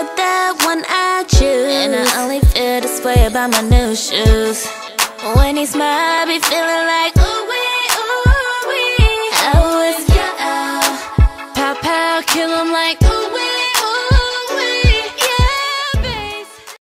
you're that one I choose And I only feel this way about my new shoes. When he smile, I be feeling like ooh wee, ooh wee oh, I was yeah, uh, pow pow, kill him like ooh